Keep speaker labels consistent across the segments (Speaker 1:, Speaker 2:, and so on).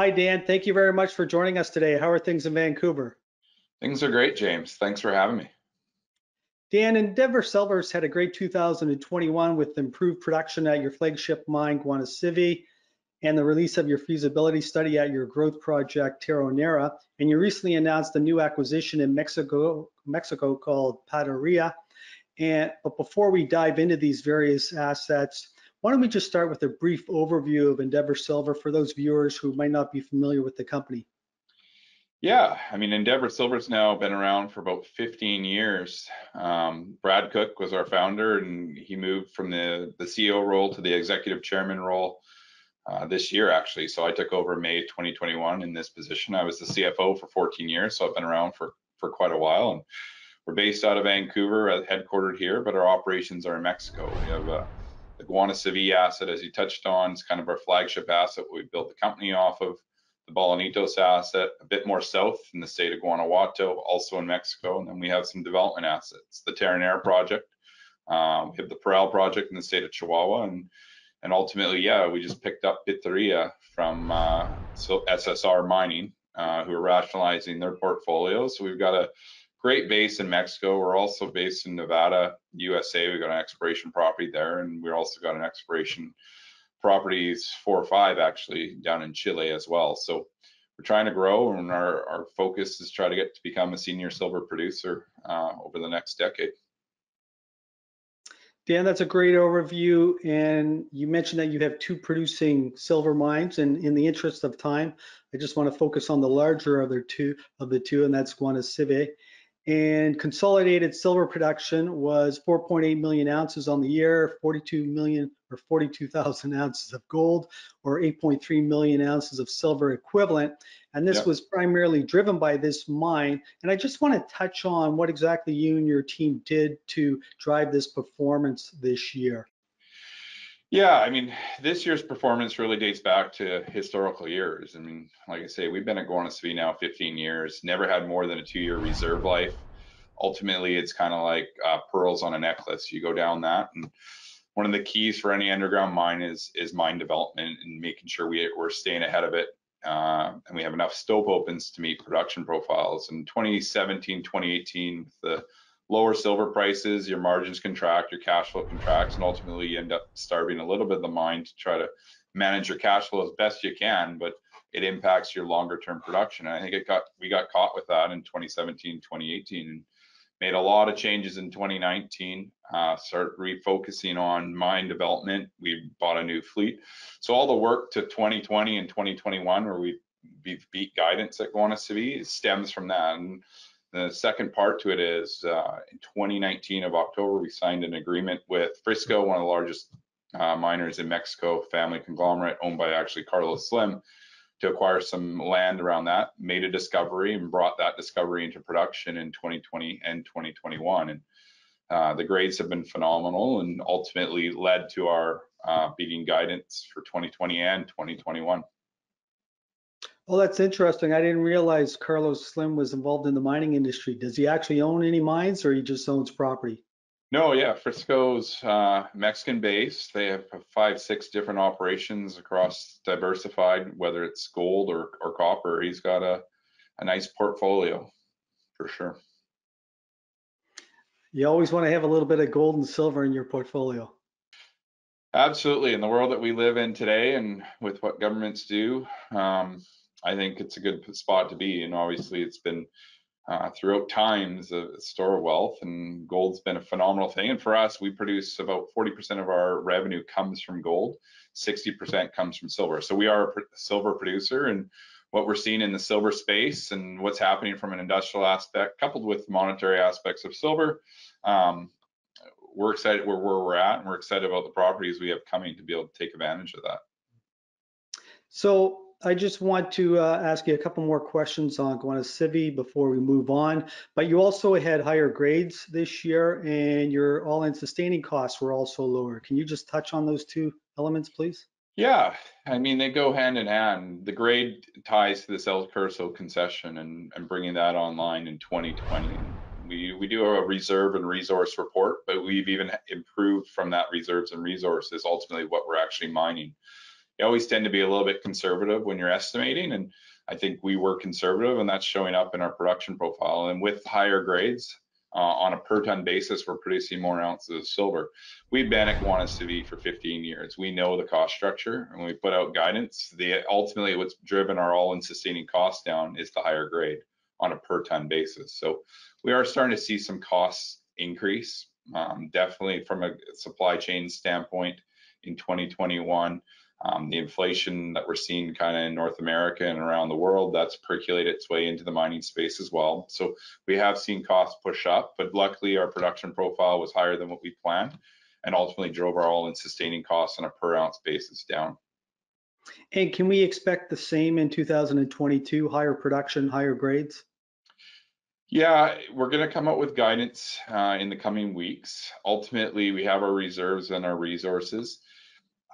Speaker 1: Hi, Dan. Thank you very much for joining us today. How are things in Vancouver?
Speaker 2: Things are great, James. Thanks for having me.
Speaker 1: Dan, Endeavour Silver's had a great 2021 with improved production at your flagship mine, Guanaceví, and the release of your feasibility study at your growth project, Terronera. And you recently announced a new acquisition in Mexico, Mexico called Pitarrilla. And but before we dive into these various assets, why don't we just start with a brief overview of Endeavour Silver for those viewers who might not be familiar with the company?
Speaker 2: Yeah, I mean, Endeavour Silver's now been around for about 15 years. Um, Brad Cook was our founder, and he moved from the, the CEO role to the executive chairman role uh, this year, actually. So I took over May 2021 in this position. I was the CFO for 14 years, so I've been around for, for quite a while. And we're based out of Vancouver, uh, headquartered here, but our operations are in Mexico. We have a the asset, as you touched on, is kind of our flagship asset. We built the company off of the Bolañitos asset, a bit more south in the state of Guanajuato, also in Mexico. And then we have some development assets, the Terronera project. Um, we have the Parral project in the state of Chihuahua. And, and ultimately, yeah, we just picked up Pitarrilla from uh, SSR Mining, uh, who are rationalizing their portfolio. So we've got a great base in Mexico. We're also based in Nevada, USA. We've got an exploration property there, and we've also got an exploration properties, four or five actually, down in Chile as well. So we're trying to grow, and our, our focus is try to get to become a senior silver producer uh, over the next decade.
Speaker 1: Dan, that's a great overview. And you mentioned that you have two producing silver mines. And in the interest of time, I just want to focus on the larger of the two, of the two, and that's Guanaceví and consolidated silver production was 4.8 million ounces on the year, 42 million or 42,000 ounces of gold, or 8.3 million ounces of silver equivalent. And this yep. was primarily driven by this mine. And I just want to touch on what exactly you and your team did to drive this performance this year.
Speaker 2: Yeah, I mean, this year's performance really dates back to historical years. I mean, like I say, we've been at Guanaceví now 15 years, never had more than a two-year reserve life. Ultimately, it's kind of like uh, pearls on a necklace. You go down that, and one of the keys for any underground mine is is mine development and making sure we, we're staying ahead of it. Uh, and we have enough stope opens to meet production profiles. In 2017, 2018, the lower silver prices, your margins contract, your cash flow contracts, and ultimately you end up starving a little bit of the mine to try to manage your cash flow as best you can, but it impacts your longer term production. And I think it got we got caught with that in 2017, 2018, and made a lot of changes in 2019. Uh, start refocusing on mine development. We bought a new fleet, so all the work to 2020 and 2021, where we beat guidance at Guanaceví, stems from that. And the second part to it is uh, in 2019 of October, we signed an agreement with Frisco, one of the largest uh, miners in Mexico, family conglomerate owned by actually Carlos Slim, to acquire some land around that, made a discovery and brought that discovery into production in 2020 and 2021. And uh, the grades have been phenomenal and ultimately led to our uh, beating guidance for 2020 and 2021.
Speaker 1: Well, that's interesting. I didn't realize Carlos Slim was involved in the mining industry. Does he actually own any mines or he just owns property?
Speaker 2: No, yeah, Frisco's uh, Mexican based. They have five, six different operations across diversified, whether it's gold or, or copper. He's got a, a nice portfolio for sure.
Speaker 1: You always want to have a little bit of gold and silver in your portfolio.
Speaker 2: Absolutely. In the world that we live in today and with what governments do, um, I think it's a good spot to be. And obviously, it's been uh, throughout times a store of wealth, and gold's been a phenomenal thing. And for us, we produce about 40% of our revenue comes from gold, 60% comes from silver. So we are a silver producer, and what we're seeing in the silver space and what's happening from an industrial aspect, coupled with monetary aspects of silver, um, we're excited where, where we're at, and we're excited about the properties we have coming to be able to take advantage of that.
Speaker 1: So I just want to uh, ask you a couple more questions on Guanaceví before we move on. But you also had higher grades this year, and your all-in sustaining costs were also lower. Can you just touch on those two elements, please?
Speaker 2: Yeah, I mean they go hand in hand. The grade ties to this El Curso concession and, and bringing that online in 2020. We we do a reserve and resource report, but we've even improved from that reserves and resources. Ultimately, what we're actually mining you always tend to be a little bit conservative when you're estimating. And I think we were conservative and that's showing up in our production profile. And with higher grades, uh, on a per ton basis, we're producing more ounces of silver. We've been at Guanaceví for 15 years. We know the cost structure and we put out guidance. The ultimately what's driven our all-in sustaining cost down is the higher grade on a per ton basis. So we are starting to see some costs increase, um, definitely from a supply chain standpoint in 2021. Um, the inflation that we're seeing kind of in North America and around the world, that's percolated its way into the mining space as well. So we have seen costs push up, but luckily our production profile was higher than what we planned and ultimately drove our all-in sustaining costs on a per ounce basis down.
Speaker 1: And can we expect the same in 2022, higher production, higher grades?
Speaker 2: Yeah, we're going to come out with guidance uh, in the coming weeks. Ultimately, we have our reserves and our resources.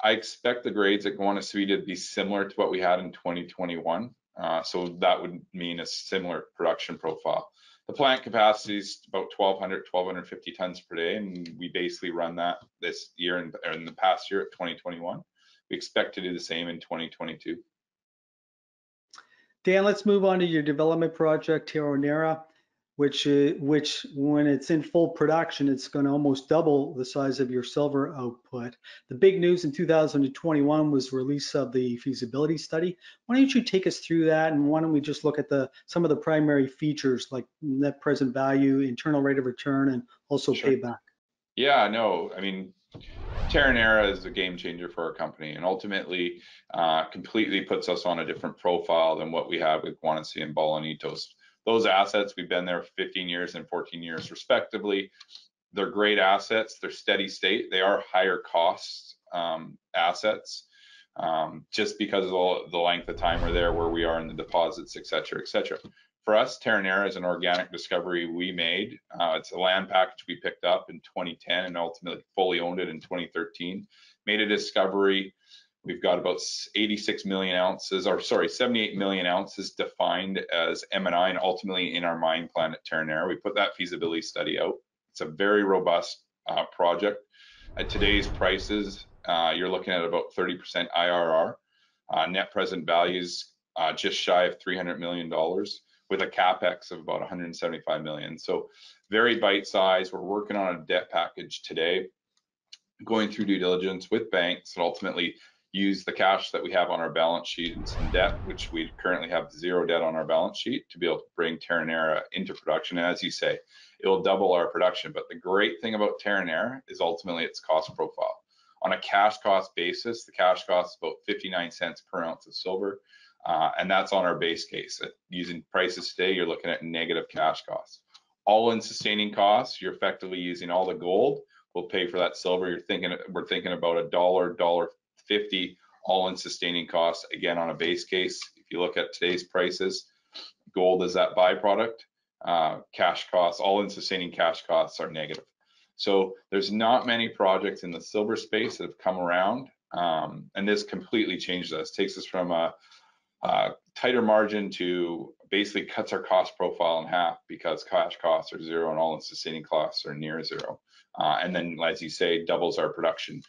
Speaker 2: I expect the grades at Guanaceví to be similar to what we had in 2021. Uh, so that would mean a similar production profile. The plant capacity is about 1,200, 1,250 tons per day, and we basically run that this year and in, in the past year at 2021. We expect to do the same in 2022.
Speaker 1: Dan, let's move on to your development project, Terronera which uh, which when it's in full production, it's going to almost double the size of your silver output. The big news in 2021 was release of the feasibility study. Why don't you take us through that, and why don't we just look at the some of the primary features like net present value, internal rate of return, and also sure. payback.
Speaker 2: Yeah, no, I mean. Terronera is a game changer for our company and ultimately uh, completely puts us on a different profile than what we have with Guanaceví and Bolañitos those assets, we've been there 15 years and 14 years respectively. They're great assets. They're steady state. They are higher cost um, assets um, just because of the, the, length of time we're there, where we are in the deposits, et cetera, et cetera. For us, Terronera is an organic discovery we made. Uh, it's a land package we picked up in 2010 and ultimately fully owned it in 2013. Made a discovery We've got about 86 million ounces, or sorry, 78 million ounces defined as M&I and ultimately in our mine plan at Terronera. We put that feasibility study out. It's a very robust uh, project. At today's prices, uh, you're looking at about 30% IRR. Uh, net present values uh, just shy of $300 million with a capex of about 175 million. So very bite size. We're working on a debt package today, going through due diligence with banks and ultimately use the cash that we have on our balance sheet and some debt, which we currently have zero debt on our balance sheet to be able to bring Terronera into production. And as you say, it will double our production. But the great thing about Terronera is ultimately its cost profile. On a cash cost basis, the cash cost is about 59 cents per ounce of silver. Uh, and that's on our base case. Using prices today, you're looking at negative cash costs. All in sustaining costs, you're effectively using all the gold. We'll pay for that silver. You're thinking we're thinking about a dollar, dollar 50 all-in sustaining costs. Again, on a base case, if you look at today's prices, gold is that byproduct. Uh, cash costs, all-in sustaining cash costs are negative. So there's not many projects in the silver space that have come around, um, and this completely changes us. Takes us from a, a tighter margin to basically cuts our cost profile in half because cash costs are zero and all-in sustaining costs are near zero. Uh, and then, as you say, doubles our production.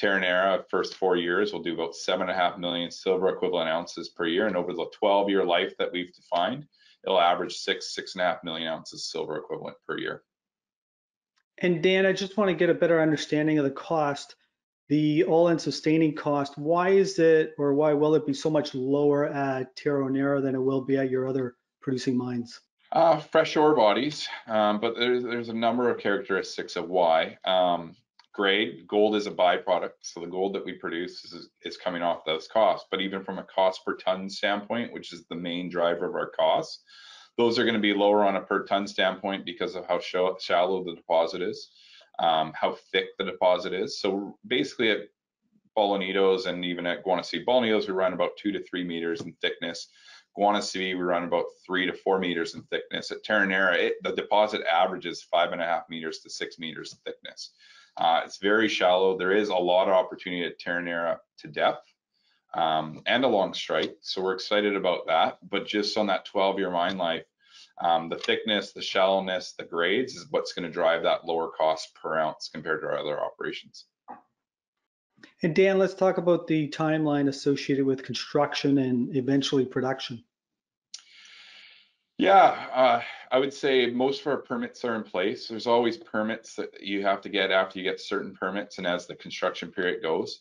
Speaker 2: Terronera, first four years, will do about seven and a half million silver equivalent ounces per year. And over the 12 year life that we've defined, it'll average six, six and a half million ounces silver equivalent per year.
Speaker 1: And Dan, I just want to get a better understanding of the cost, the all-in sustaining cost. Why is it, or why will it be so much lower at Terronera than it will be at your other producing mines?
Speaker 2: Uh, fresh ore bodies, um, but there's, there's a number of characteristics of why. Um, grade. Gold is a byproduct, so the gold that we produce is, is coming off those costs. But even from a cost per ton standpoint, which is the main driver of our costs, those are going to be lower on a per ton standpoint because of how shallow the deposit is, um, how thick the deposit is. So basically at Bolañitos and even at Guanaceví, Bolañitos we run about two to three meters in thickness. Guanaceví we run about three to four meters in thickness. At Terronera, it, the deposit averages five and a half meters to six meters thickness. Uh, it's very shallow. There is a lot of opportunity at Terronera to depth um, and along strike. So we're excited about that. But just on that 12 year mine life, um, the thickness, the shallowness, the grades is what's going to drive that lower cost per ounce compared to our other operations.
Speaker 1: And Dan, let's talk about the timeline associated with construction and eventually production.
Speaker 2: Yeah, uh, I would say most of our permits are in place. There's always permits that you have to get after you get certain permits and as the construction period goes.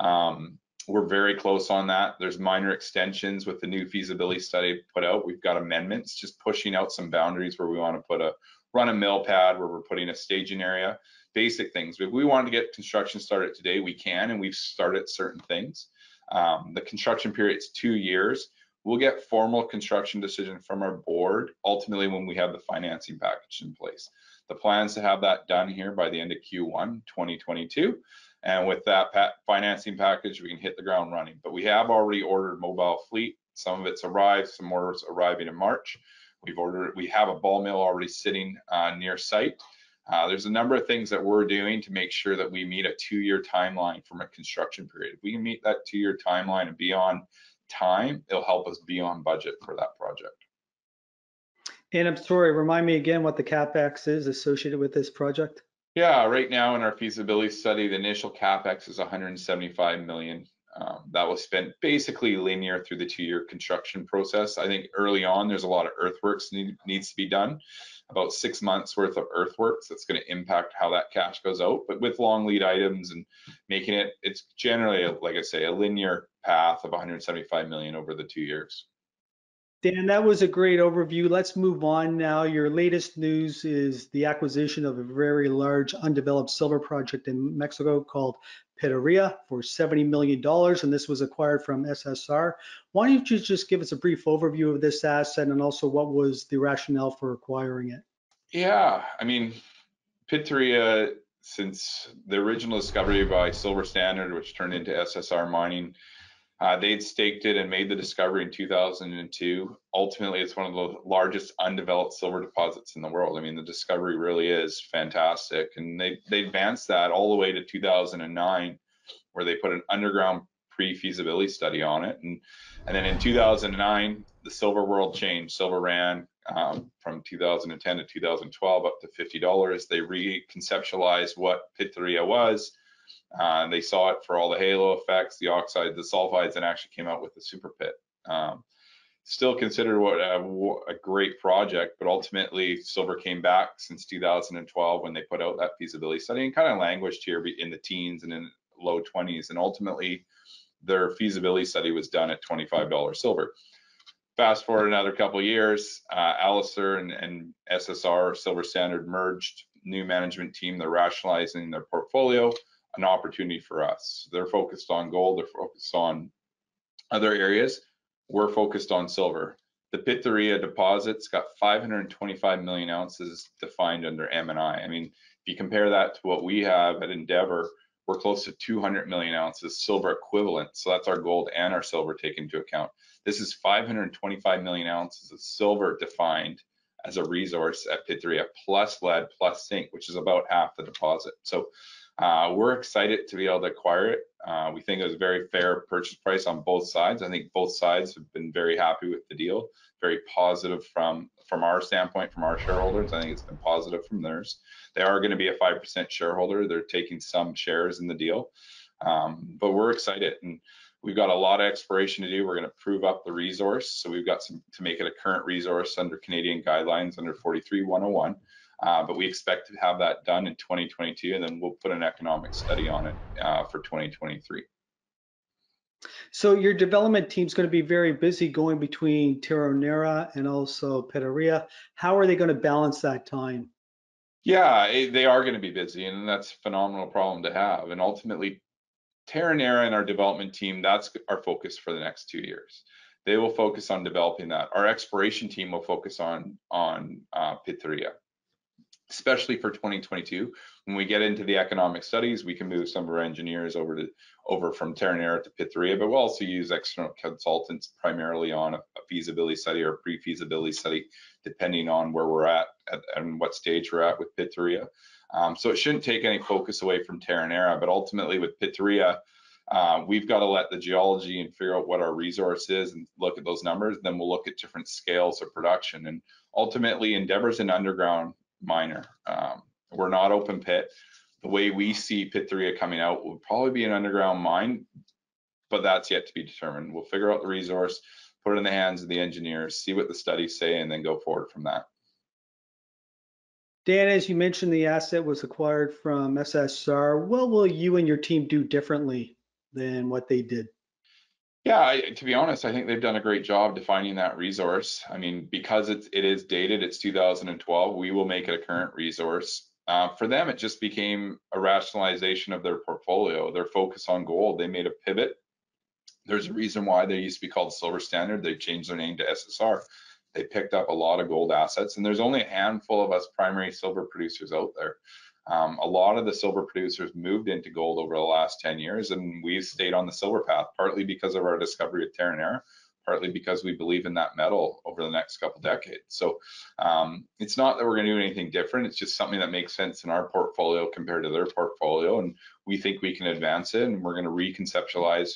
Speaker 2: Um, we're very close on that. There's minor extensions with the new feasibility study put out. We've got amendments just pushing out some boundaries where we want to put a run a mill pad where we're putting a staging area, basic things. If we wanted to get construction started today, we can, and we've started certain things. Um, the construction period is two years. We'll get formal construction decision from our board ultimately when we have the financing package in place. The plans to have that done here by the end of Q1 2022. And with that financing package, we can hit the ground running. But we have already ordered mobile fleet. Some of it's arrived, some more is arriving in March. We've ordered, we have a ball mill already sitting uh, near site. Uh, there's a number of things that we're doing to make sure that we meet a two-year timeline from a construction period. If we can meet that two-year timeline and be on time, it'll help us be on budget for that project.
Speaker 1: And I'm sorry, remind me again what the CapEx is associated with this project?
Speaker 2: Yeah, right now in our feasibility study, the initial capex is 175 million. Um, that was spent basically linear through the two-year construction process. I think early on, there's a lot of earthworks need, needs to be done, about six months worth of earthworks. That's going to impact how that cash goes out. But with long lead items and making it, it's generally, like I say, a linear path of 175 million over the two years.
Speaker 1: Dan, that was a great overview. Let's move on now. Your latest news is the acquisition of a very large undeveloped silver project in Mexico called Pitarrilla for $70 million, and this was acquired from SSR. Why don't you just give us a brief overview of this asset and also what was the rationale for acquiring it?
Speaker 2: Yeah, I mean, Pitarrilla, since the original discovery by Silver Standard, which turned into SSR Mining, uh, they'd staked it and made the discovery in 2002. Ultimately, it's one of the largest undeveloped silver deposits in the world. I mean, the discovery really is fantastic, and they they advanced that all the way to 2009, where they put an underground pre-feasibility study on it, and and then in 2009, the silver world changed. Silver ran um, from 2010 to 2012 up to $50. They reconceptualized what Pitarrilla was uh, they saw it for all the halo effects, the oxide, the sulfides, and actually came out with the super pit. Um, still considered what a, a, great project, but ultimately silver came back since 2012 when they put out that feasibility study and kind of languished here in the teens and in low 20s. And ultimately, their feasibility study was done at $25 silver. Fast forward another couple years, uh, Alacer and, and SSR Silver Standard merged, new management team, they're rationalizing their portfolio an opportunity for us. They're focused on gold, they're focused on other areas. We're focused on silver. The Pitarrilla deposit's got 525 million ounces defined under M&I. I mean, if you compare that to what we have at Endeavour, we're close to 200 million ounces silver equivalent. So that's our gold and our silver taken into account. This is 525 million ounces of silver defined as a resource at Pitarrilla plus lead plus zinc, which is about half the deposit. So uh, we're excited to be able to acquire it. Uh, we think it was a very fair purchase price on both sides. I think both sides have been very happy with the deal. Very positive from from our standpoint, from our shareholders. I think it's been positive from theirs. They are going to be a five percent shareholder. They're taking some shares in the deal, um, but we're excited and we've got a lot of exploration to do. We're going to prove up the resource. So we've got some to make it a current resource under Canadian guidelines under 43101. Uh, but we expect to have that done in 2022, and then we'll put an economic study on it uh, for 2023.
Speaker 1: So your development team is going to be very busy going between Terronera and also Pitarrilla. How are they going to balance that time?
Speaker 2: Yeah, it, they are going to be busy, and that's a phenomenal problem to have. And ultimately, Terronera and our development team, that's our focus for the next two years. They will focus on developing that. Our exploration team will focus on on uh, especially for 2022. When we get into the economic studies, we can move some of our engineers over to over from Terronera to Pitarrilla, but we'll also use external consultants primarily on a, a feasibility study or pre-feasibility study, depending on where we're at, at, and what stage we're at with Pitarrilla. Um, so it shouldn't take any focus away from Terronera, but ultimately with Pitarrilla, uh, we've got to let the geology and figure out what our resource is and look at those numbers. Then we'll look at different scales of production. And ultimately, Endeavour's an underground miner. Um, we're not open pit, the way we see Pitarrilla coming out will probably be an underground mine, but that's yet to be determined. We'll figure out the resource, put it in the hands of the engineers, see what the studies say, and then go forward from that.
Speaker 1: Dan, as you mentioned, the asset was acquired from SSR. What will you and your team do differently than what they did?
Speaker 2: Yeah, I, to be honest, I think they've done a great job defining that resource. I mean, because it's, it is dated, it's 2012, we will make it a current resource. Uh, for them, it just became a rationalization of their portfolio, their focus on gold. They made a pivot. There's a reason why they used to be called Silver Standard. They changed their name to SSR. They picked up a lot of gold assets, and there's only a handful of us primary silver producers out there. Um, a lot of the silver producers moved into gold over the last 10 years, and we've stayed on the silver path, partly because of our discovery of Terronera, partly because we believe in that metal over the next couple decades. So um, it's not that we're going to do anything different. It's just something that makes sense in our portfolio compared to their portfolio, and we think we can advance it. And we're going to reconceptualize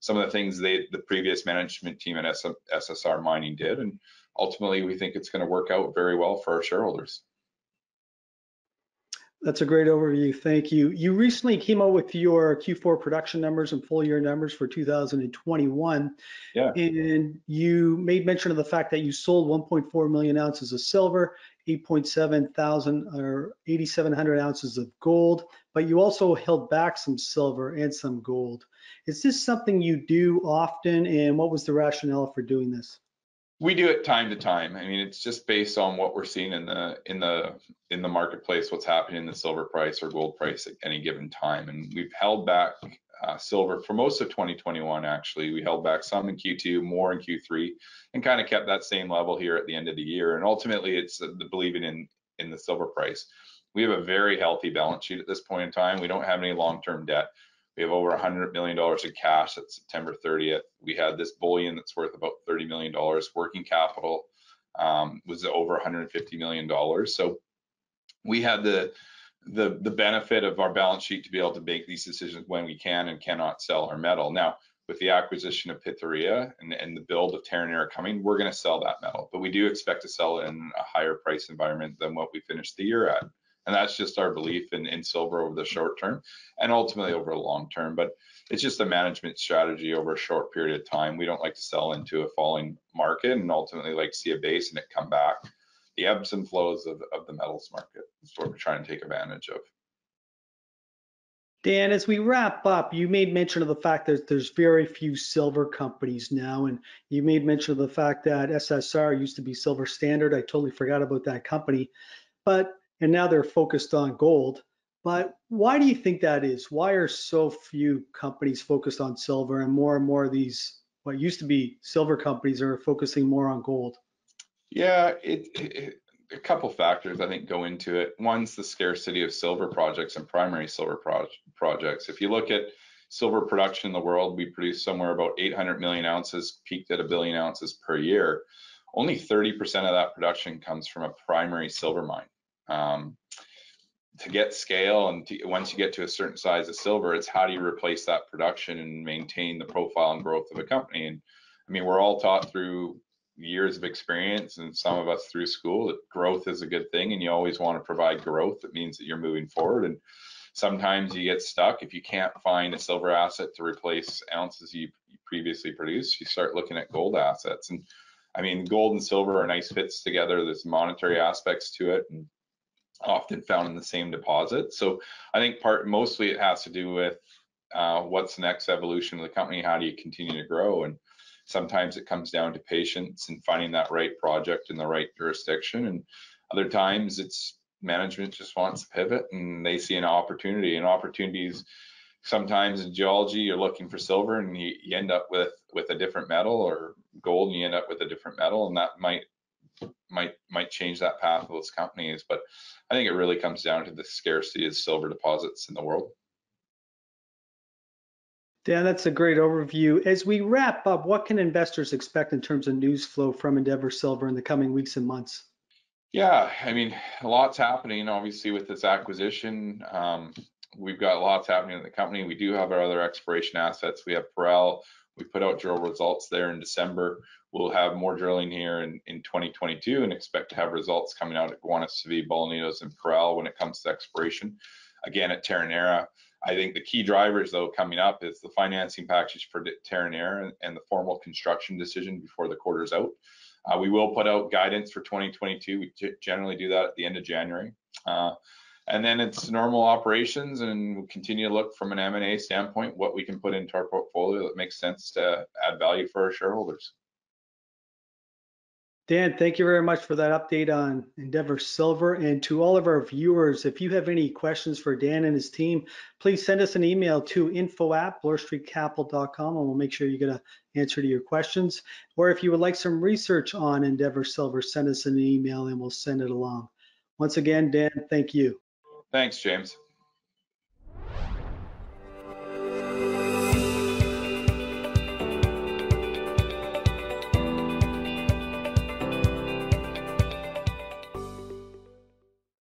Speaker 2: some of the things they, the previous management team at SSR Mining did, and ultimately we think it's going to work out very well for our shareholders.
Speaker 1: That's a great overview. Thank you. You recently came out with your Q4 production numbers and full year numbers for 2021.
Speaker 2: Yeah.
Speaker 1: And you made mention of the fact that you sold 1.4 million ounces of silver, 8.7 thousand or 8,700 ounces of gold, but you also held back some silver and some gold. Is this something you do often? And what was the rationale for doing this?
Speaker 2: We do it time to time. I mean, it's just based on what we're seeing in the in the in the marketplace, what's happening in the silver price or gold price at any given time. And we've held back uh, silver for most of 2021. Actually, we held back some in Q2, more in Q3, and kind of kept that same level here at the end of the year. And ultimately, it's the believing in in the silver price. We have a very healthy balance sheet at this point in time. We don't have any long-term debt. We have over $100 million in cash at September 30th. We had this bullion that's worth about $30 million. Working capital um, was over $150 million. So we had the, the, the benefit of our balance sheet to be able to make these decisions when we can and cannot sell our metal. Now, with the acquisition of Pitarrilla and, and the build of Terronera coming, we're going to sell that metal, but we do expect to sell it in a higher price environment than what we finished the year at. And that's just our belief in, in silver over the short term and ultimately over the long term. But it's just a management strategy over a short period of time. We don't like to sell into a falling market and ultimately like see a base and it come back. The ebbs and flows of, of the metals market is what we're trying to take advantage of.
Speaker 1: Dan, as we wrap up, you made mention of the fact that there's very few silver companies now, and you made mention of the fact that SSR used to be Silver Standard. I totally forgot about that company. But and now they're focused on gold. But why do you think that is? Why are so few companies focused on silver and more and more of these what used to be silver companies are focusing more on gold?
Speaker 2: Yeah, it, it, a couple factors I think go into it. One's the scarcity of silver projects and primary silver pro projects. If you look at silver production in the world, we produce somewhere about 800 million ounces, peaked at a billion ounces per year. Only 30% of that production comes from a primary silver mine. Um, to get scale and to, once you get to a certain size of silver, it's how do you replace that production and maintain the profile and growth of a company. And I mean, we're all taught through years of experience and some of us through school that growth is a good thing and you always want to provide growth. That means that you're moving forward. And sometimes you get stuck if you can't find a silver asset to replace ounces you previously produced, you start looking at gold assets. And I mean, gold and silver are nice fits together. There's monetary aspects to it. And often found in the same deposit. So I think part mostly it has to do with uh, what's the next evolution of the company? How do you continue to grow? And sometimes it comes down to patience and finding that right project in the right jurisdiction. And other times it's management just wants to pivot and they see an opportunity. And opportunities sometimes in geology you're looking for silver and you, you end up with with a different metal or gold and you end up with a different metal and that might might might change that path of those companies. But I think it really comes down to the scarcity of silver deposits in the world.
Speaker 1: Dan, that's a great overview. As we wrap up, what can investors expect in terms of news flow from Endeavour Silver in the coming weeks and months?
Speaker 2: Yeah, I mean, a lot's happening obviously with this acquisition. Um, we've got lots happening in the company. We do have our other exploration assets. We have Parral. We put out drill results there in December. We'll have more drilling here in, in 2022 and expect to have results coming out at Guanaceví, Bolañitos, and Parral when it comes to exploration. again at Terronera. I think the key drivers though coming up is the financing package for Terronera and, and the formal construction decision before the quarter's out. Uh, we will put out guidance for 2022. We generally do that at the end of January. Uh, and then it's normal operations and we'll continue to look from an M&A standpoint what we can put into our portfolio that makes sense to add value for our shareholders.
Speaker 1: Dan, thank you very much for that update on Endeavour Silver. And to all of our viewers, if you have any questions for Dan and his team, please send us an email to info at bloorstreetcapital.com and we'll make sure you get an answer to your questions. Or if you would like some research on Endeavour Silver, send us an email and we'll send it along. Once again, Dan, thank you.
Speaker 2: Thanks, James.